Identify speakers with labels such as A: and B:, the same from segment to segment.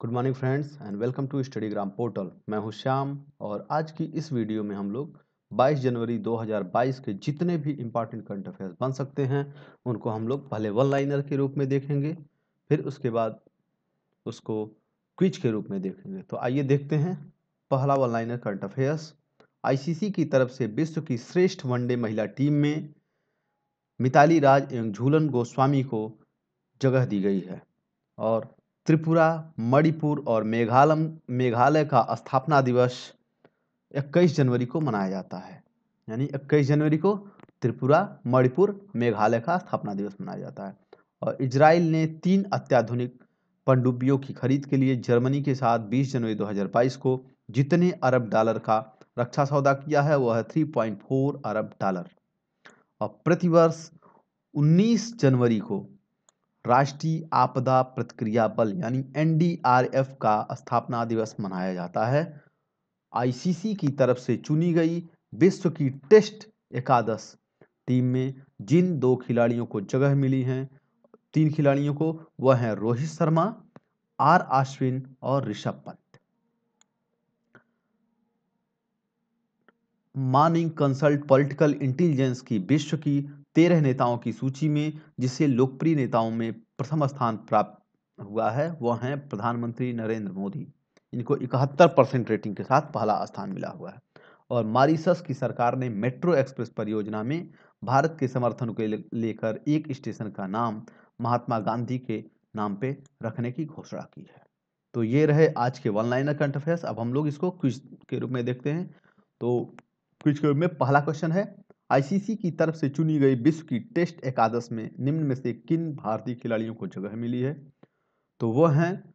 A: Good morning friends and welcome to Studygram portal मैं हूँ श्याम, और आज की इस वीडियो में हम लोग 22 जनवरी 2022 के जितने भी इंपॉर्टेंट करंट अफेयर्स बन सकते हैं, उनको हम लोग पहले वन लाइनर के रूप में देखेंगे, फिर उसके बाद उसको क्विज के रूप में देखेंगे। तो आइए देखते हैं पहला one liner current affairs ICC की तरफ़ से विश्व की श्रेष्ठ वनडे महिला टीम में मिताली राज एवं झूलन गोस्वामी को जगह दी गई है, और त्रिपुरा, मणिपुर और मेघालय मेघालय का स्थापना दिवस 21 जनवरी को मनाया जाता है। यानी 21 जनवरी को त्रिपुरा, मणिपुर, मेघालय का स्थापना दिवस मनाया जाता है। और इजराइल ने तीन अत्याधुनिक पनडुब्बियों की खरीद के लिए जर्मनी के साथ 20 जनवरी 2022 को जितने अरब डॉलर का रक्षा सौदा किया है, वह है 3.4 अरब डॉलर। और प्रतिवर्ष 19 जनवरी को राष्ट्रीय आपदा प्रतिक्रिया बल, यानी एनडीआरएफ का स्थापना दिवस मनाया जाता है। आईसीसी की तरफ़ से चुनी गई विश्व की टेस्ट एकादश। टीम में जिन दो खिलाड़ियों को जगह मिली हैं, तीन खिलाड़ियों को वह हैं रोहित शर्मा, आर अश्विन और Rishabh Pant. Morning consult political intelligence की विश्व की तेरह नेताओं की सूची में जिसे लोकप्रिय नेताओं में प्रथम स्थान प्राप्त हुआ है वह हैं प्रधानमंत्री नरेंद्र मोदी। इनको इकहत्तर परसेंट रेटिंग के साथ पहला स्थान मिला हुआ है। और मारिसस की सरकार ने मेट्रो एक्सप्रेस परियोजना में भारत के समर्थन को लेकर एक स्टेशन का नाम महात्मा गांधी के नाम पे रखने की घोषणा की है। तो ये रहे आज के वन लाइनर करंट अफेयर्स अब हम लोग इसको क्विज के रूप में देखते हैं। तो क्विज के रूप में पहला क्वेश्चन है आईसीसी की तरफ़ से चुनी गई विश्व की टेस्ट एकादश में निम्न में से किन भारतीय खिलाड़ियों को जगह मिली है? तो वह हैं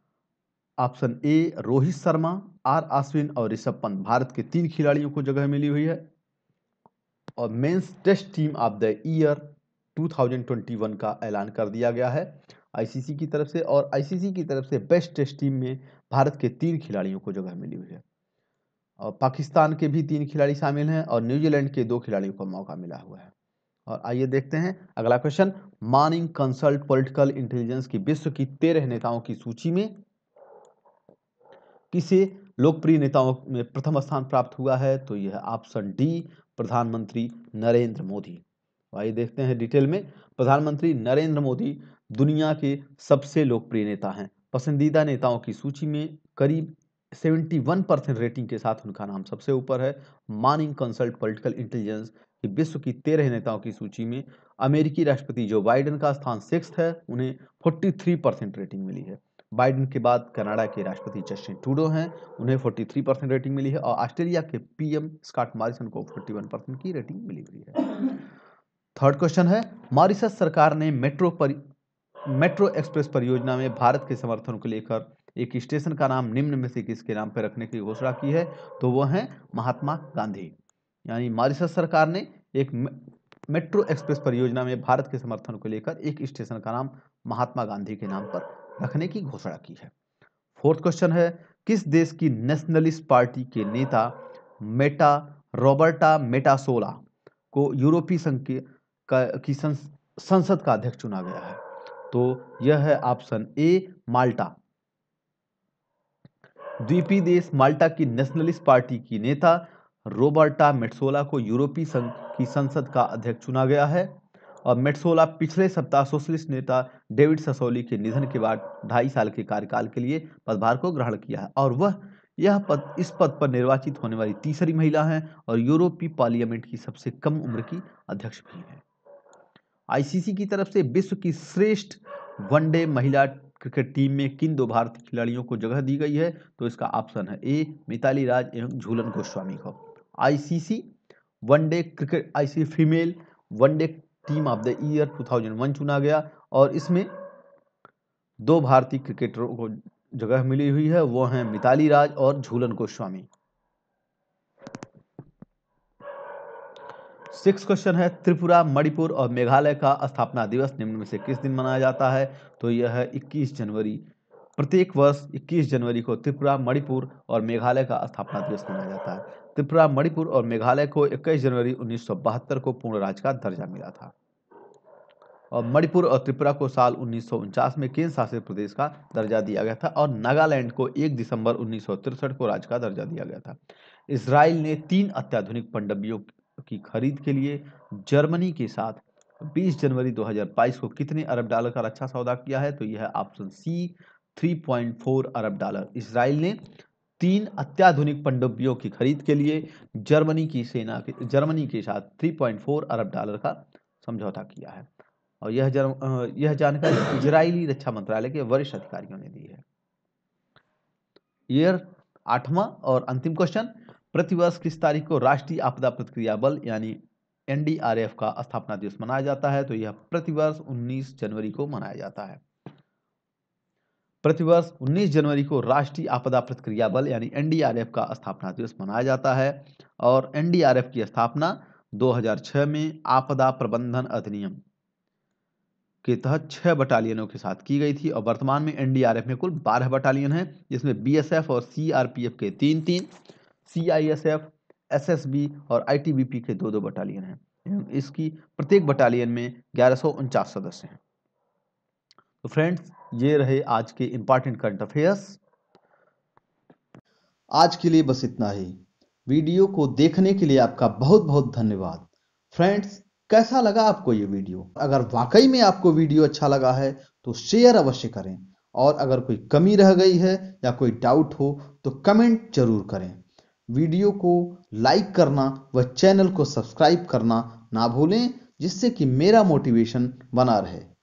A: option A, Rohit Sharma, R, Ashwin और ऋषभ पंत। भारत के तीन खिलाड़ियों को जगह मिली हुई है। और men's test team of the year 2021 का ऐलान कर दिया गया है आईसीसी की तरफ़ से। और आईसीसी की तरफ़ से बेस्ट टेस्ट टीम में भारत के तीन खिलाड़ियों को जगह मिली हुई है। और पाकिस्तान के भी तीन खिलाड़ी शामिल हैं और न्यूजीलैंड के दो खिलाड़ियों को मौका मिला हुआ है। और आइए देखते हैं अगला question morning consult political intelligence की विश्व की तेरह नेताओं की सूची में किसे लोकप्रिय नेताओं में प्रथम स्थान प्राप्त हुआ है? तो यह ऑप्शन डी प्रधानमंत्री नरेंद्र मोदी। आइए देखते हैं डिटेल में, प्रधानमंत्री नरेंद्र मोदी दुनिया के सबसे लोकप्रिय नेता हैं। पसंदीदा नेताओं की सूची में करीब 71 परसेंट रेटिंग के साथ उनका नाम सबसे ऊपर है। मानिंग कंसल्ट, पॉलिटिकल इंटेलिजेंस की विश्व की तेरह नेताओं की सूची में अमेरिकी राष्ट्रपति जो बाइडन का स्थान सिक्स है, उन्हें 43 परसेंट रेटिंग मिली है। बाइडन के बाद कनाडा के राष्ट्रपति जस्टिन टूडो हैं, उन्हें 43 परसेंट रेटिंग मिली है और ऑस्ट्रेलिया के पीएम स्कॉट मॉरिसन को 41 परसेंट की रेटिंग मिली हुई है। थर्ड क्वेश्चन है मॉरिसस सरकार ने मेट्रो पर, मेट्रो एक्सप्रेस परियोजना में भारत के समर्थन को लेकर एक स्टेशन का नाम, निम्न में से किसके नाम पर रखने की घोषणा की है तो वह है महात्मा गांधी। यानी मॉरिशस सरकार ने एक मेट्रो एक्सप्रेस परियोजना में भारत के समर्थन को लेकर एक स्टेशन का नाम, महात्मा गांधी के नाम पर रखने की घोषणा की है। फोर्थ क्वेश्चन है, किस देश की नेशनलिस्ट पार्टी के नेता मेटा, रॉबर्टा मेटासोला को यूरोपीय संघ की संसद का अध्यक्ष चुना गया है? तो यह है ऑप्शन ए, माल्टा। द्वीपीय देश माल्टा की नेशनलिस्ट पार्टी की नेता रोबर्टा मेट्सोला को यूरोपीय संघ की संसद का अध्यक्ष चुना गया है। और मेट्सोला पिछले सप्ताह सोशलिस्ट नेता डेविड ससोली के निधन के बाद ढाई साल के कार्यकाल के लिए पदभार को ग्रहण किया है। और वह यह पद, इस पद पर निर्वाचित होने वाली तीसरी महिला है और यूरोपीय पार्लियामेंट की सबसे कम उम्र की अध्यक्ष भी है। आईसीसी की तरफ़ से विश्व की श्रेष्ठ वनडे महिला क्रिकेट टीम में किन दो भारतीय खिलाड़ियों को जगह दी गई है? तो इसका ऑप्शन है ए, मिताली राज एवं झूलन गोस्वामी को। ICC, one day cricket, ICC female, one day team of the year 2001 चुना गया और इसमें दो भारतीय क्रिकेटरों को जगह मिली हुई है, वो हैं मिताली राज और झूलन गोस्वामी। सिक्स क्वेश्चन है, त्रिपुरा, मणिपुर और मेघालय का स्थापना दिवस निम्न में से किस दिन मनाया जाता है? तो यह है 21 जनवरी। प्रत्येक वर्ष 21 जनवरी को त्रिपुरा, मणिपुर और मेघालय का स्थापना दिवस मनाया जाता है। त्रिपुरा, मणिपुर और मेघालय को 21 जनवरी उन्नीस सौ बहत्तर को पूर्ण राज्य का दर्जा मिला था। और मणिपुर और त्रिपुरा को साल उन्नीस सौ उनचास में केंद्र शासित प्रदेश का दर्जा दिया गया था और नागालैंड को 1 दिसंबर उन्नीस को राज्य का दर्जा दिया गया था। इसराइल ने तीन अत्याधुनिक पनडब्बियों की खरीद के लिए जर्मनी के साथ। 20 जनवरी 2022 को कितने अरब डॉलर का रक्षा सौदा किया है? तो यह है ऑप्शन सी 3.4 अरब डॉलर। इसराइल ने तीन अत्याधुनिक पनडुब्बियों की खरीद के लिए जर्मनी की सेना के, जर्मनी के साथ 3.4 अरब डॉलर का समझौता किया है। और यह जर्म यह जानकारी इजरायली रक्षा मंत्रालय के वरिष्ठ अधिकारियों ने दी है। आठवां और अंतिम क्वेश्चन प्रतिवर्ष किस तारीख को राष्ट्रीय आपदा प्रतिक्रिया बल यानी एनडीआरएफ का स्थापना दिवस मनाया जाता है? तो यह प्रतिवर्ष 19 जनवरी को मनाया जाता है। प्रतिवर्ष 19 जनवरी को राष्ट्रीय आपदा प्रतिक्रिया बल यानी एनडीआरएफ का स्थापना दिवस मनाया जाता है और एनडीआरएफ की स्थापना 2006 में आपदा प्रबंधन अधिनियम के तहत छह बटालियनों के साथ की गई थी और वर्तमान में एनडीआरएफ में कुल 12 बटालियन है, जिसमें बीएसएफ और सीआरपीएफ के तीन तीन सीआईएसएफ एसएसबी और आईटीबीपी के दो दो बटालियन हैं। इसकी प्रत्येक बटालियन में ग्यारह सदस्य हैं। तो फ्रेंड्स, ये रहे आज के इंपॉर्टेंट करंट अफेयर्स। आज के लिए बस इतना ही। वीडियो को देखने के लिए आपका बहुत बहुत धन्यवाद। फ्रेंड्स, कैसा लगा आपको ये वीडियो? अगर वाकई में आपको वीडियो अच्छा लगा है तो शेयर अवश्य करें। और अगर कोई कमी रह गई है या कोई डाउट हो तो कमेंट ज़रूर करें। वीडियो को लाइक करना व चैनल को सब्सक्राइब करना ना भूलें, जिससे कि मेरा मोटिवेशन बना रहे।